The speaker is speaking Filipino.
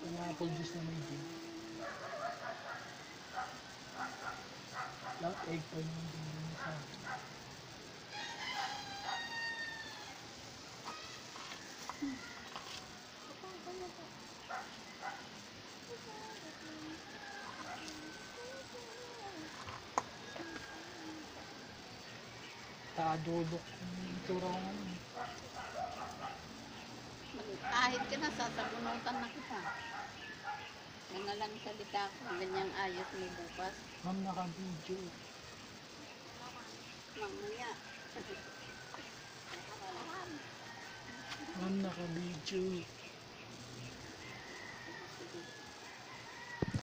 Pineapple juice na may gin. Lang egg pa yung gin sa Taadulok yung tura ngayon. Ahit ka na, sasabunutan na kita. Yan na lang salita ko. Ganyang ayos mo bukas. Ma'am, naka-video. Mamaya. Ma'am, naka-video.